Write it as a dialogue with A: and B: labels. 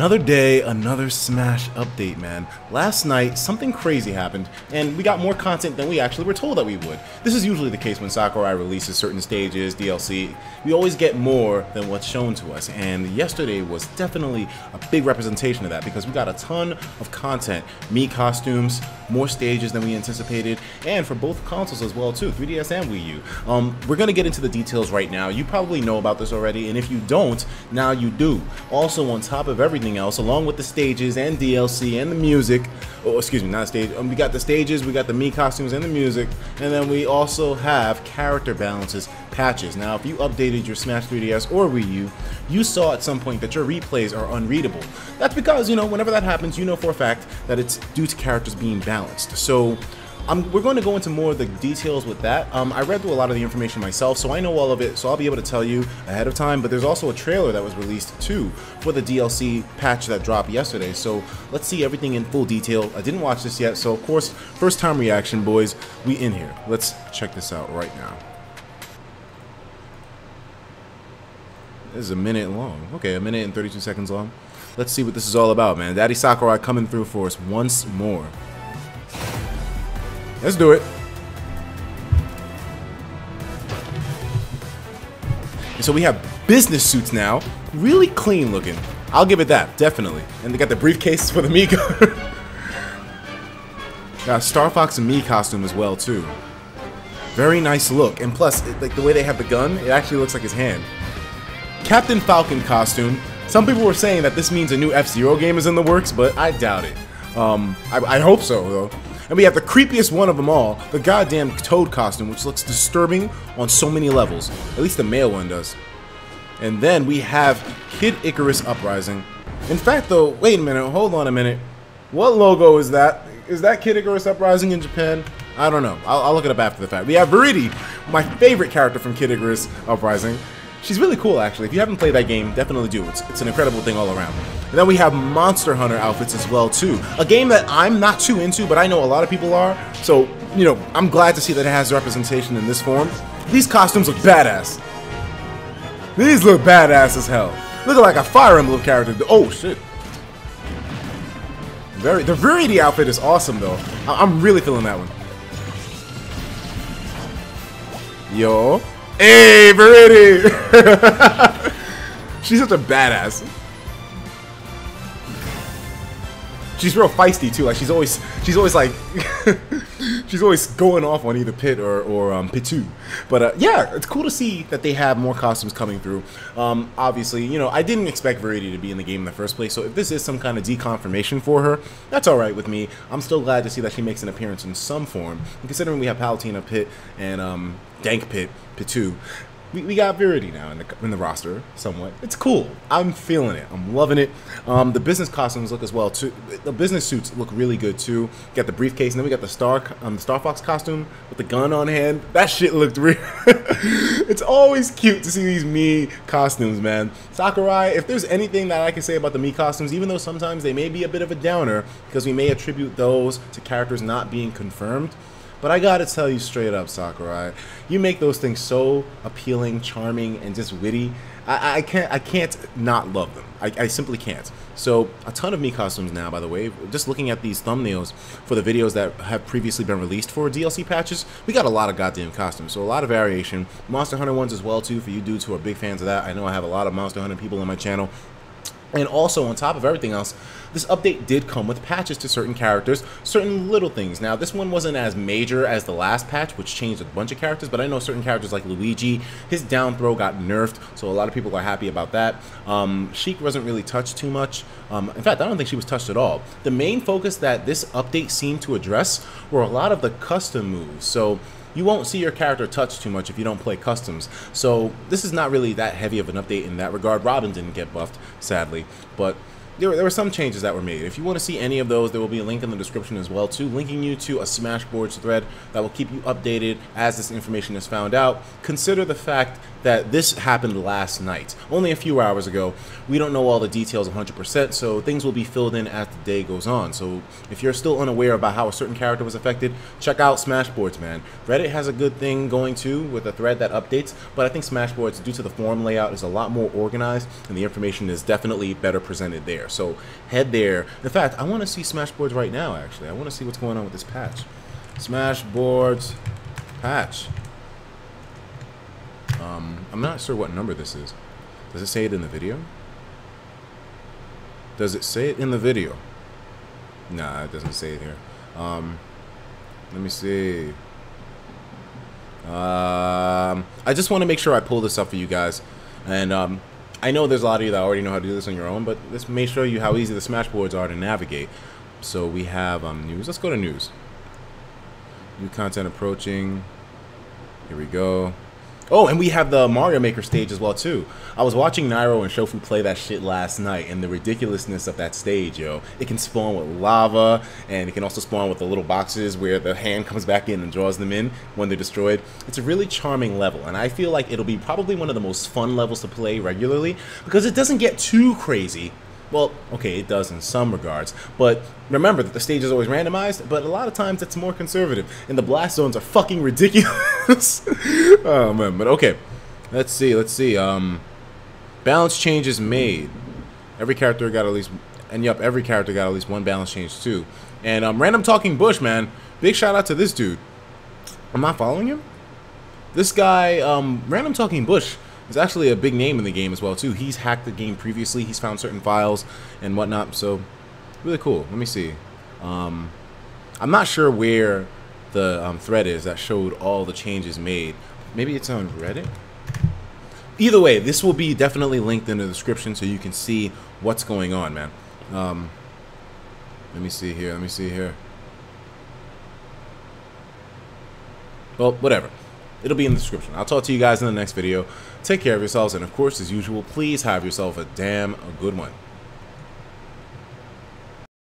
A: Another day, another Smash update, man. Last night, something crazy happened, and we got more content than we actually were told that we would. This is usually the case when Sakurai releases certain stages, DLC. We always get more than what's shown to us, and yesterday was definitely a big representation of that because we got a ton of content. Mii costumes, more stages than we anticipated, and for both consoles as well too, 3DS and Wii U. Um, we're gonna get into the details right now. You probably know about this already, and if you don't, now you do. Also, on top of everything else, along with the stages and DLC and the music, oh, excuse me, not stage, um, we got the stages, we got the Mii costumes and the music, and then we also have character balances patches. Now, if you updated your Smash 3DS or Wii U, you saw at some point that your replays are unreadable. That's because, you know, whenever that happens, you know for a fact that it's due to characters being balanced. So, um, we're going to go into more of the details with that. Um, I read through a lot of the information myself, so I know all of it, so I'll be able to tell you ahead of time. But there's also a trailer that was released too for the DLC patch that dropped yesterday. So let's see everything in full detail. I didn't watch this yet, so of course, first time reaction, boys. We in here. Let's check this out right now. This is a minute long. Okay, a minute and 32 seconds long. Let's see what this is all about, man. Daddy Sakurai coming through for us once more. Let's do it. And so we have business suits now. Really clean looking. I'll give it that, definitely. And they got the briefcase for the Mii. got Star Fox and Mii costume as well, too. Very nice look. And plus, it, like the way they have the gun, it actually looks like his hand. Captain Falcon costume. Some people were saying that this means a new F-Zero game is in the works, but I doubt it. Um, I, I hope so, though. And we have the creepiest one of them all, the goddamn Toad costume, which looks disturbing on so many levels. At least the male one does. And then we have Kid Icarus Uprising. In fact, though, wait a minute, hold on a minute. What logo is that? Is that Kid Icarus Uprising in Japan? I don't know. I'll, I'll look it up after the fact. We have Viridi, my favorite character from Kid Icarus Uprising. She's really cool, actually. If you haven't played that game, definitely do. It's, it's an incredible thing all around. And then we have Monster Hunter outfits as well, too. A game that I'm not too into, but I know a lot of people are. So, you know, I'm glad to see that it has representation in this form. These costumes look badass. These look badass as hell. Looking like a Fire Emblem character. Oh, shit. Very, the Viridi outfit is awesome, though. I I'm really feeling that one. Yo. Hey, Viridi! She's such a badass. She's real feisty too. Like she's always, she's always like, she's always going off on either Pit or or um, Pittoo. But uh, yeah, it's cool to see that they have more costumes coming through. Um, obviously, you know, I didn't expect Viridi to be in the game in the first place. So if this is some kind of deconfirmation for her, that's all right with me. I'm still glad to see that she makes an appearance in some form. And considering we have Palutena Pit and um, Dank Pit, Pittoo, we, we got Viridi now in the, in the roster somewhat. It's cool. I'm feeling it. I'm loving it. Um, the business costumes look as well too. The business suits look really good too. Got the briefcase, and then we got the Star um, the Star Fox costume with the gun on hand. That shit looked real. it's always cute to see these Mii costumes, man. Sakurai, if there's anything that I can say about the Mii costumes, even though sometimes they may be a bit of a downer because we may attribute those to characters not being confirmed. But I gotta tell you straight up, Sakurai, you make those things so appealing, charming, and just witty. I, I can't, I can't not love them. I, I, simply can't. So a ton of Mii costumes now, by the way. Just looking at these thumbnails for the videos that have previously been released for DLC patches, we got a lot of goddamn costumes. So a lot of variation. Monster Hunter ones as well too. For you dudes who are big fans of that, I know I have a lot of Monster Hunter people on my channel. And also, on top of everything else, this update did come with patches to certain characters, certain little things. Now, this one wasn't as major as the last patch, which changed a bunch of characters, but I know certain characters like Luigi, his down throw got nerfed, so a lot of people are happy about that. Um, Sheik wasn't really touched too much. Um, in fact, I don't think she was touched at all. The main focus that this update seemed to address were a lot of the custom moves. So, you won't see your character touch too much if you don't play customs. So this is not really that heavy of an update in that regard. Robin didn't get buffed, sadly, but there were, there were some changes that were made. If you want to see any of those, there will be a link in the description as well, too, linking you to a Smashboards thread that will keep you updated as this information is found out. Consider the fact that this happened last night, only a few hours ago. We don't know all the details 100%, so things will be filled in as the day goes on. So if you're still unaware about how a certain character was affected, check out Smashboards, man. Reddit has a good thing going too with a thread that updates, but I think Smashboards, due to the forum layout, is a lot more organized and the information is definitely better presented there. So head there. In fact, I want to see Smashboards right now, actually. I want to see what's going on with this patch. Smashboards patch. Um, I'm not sure what number this is. Does it say it in the video? Does it say it in the video? Nah, it doesn't say it here. Um, let me see. Um, I just want to make sure I pull this up for you guys. And um, I know there's a lot of you that already know how to do this on your own, but let's make show you how easy the Smashboards are to navigate. So we have um, news. Let's go to news. New content approaching. Here we go. Oh, and we have the Mario Maker stage as well too. I was watching Nairo and Shofu play that shit last night, and the ridiculousness of that stage, yo. It can spawn with lava, and it can also spawn with the little boxes where the hand comes back in and draws them in when they're destroyed. It's a really charming level, and I feel like it'll be probably one of the most fun levels to play regularly because it doesn't get too crazy, well, okay, it does in some regards, but remember that the stage is always randomized, but a lot of times it's more conservative, and the blast zones are fucking ridiculous. oh man, but okay. Let's see, let's see. Um, balance changes made. Every character got at least, and yup, every character got at least one balance change too. And um, RandomTalkingBush, man. Big shout out to this dude. I'm not following him. This guy, um, RandomTalkingBush is actually a big name in the game as well too. He's hacked the game previously. He's found certain files and whatnot. So really cool. Let me see. Um, I'm not sure where the um, thread is that showed all the changes made. Maybe it's on Reddit. Either way, this will be definitely linked in the description so you can see what's going on, man. Um, let me see here. Let me see here. Well, whatever. It'll be in the description. I'll talk to you guys in the next video. Take care of yourselves, and of course, as usual, please have yourself a damn good one.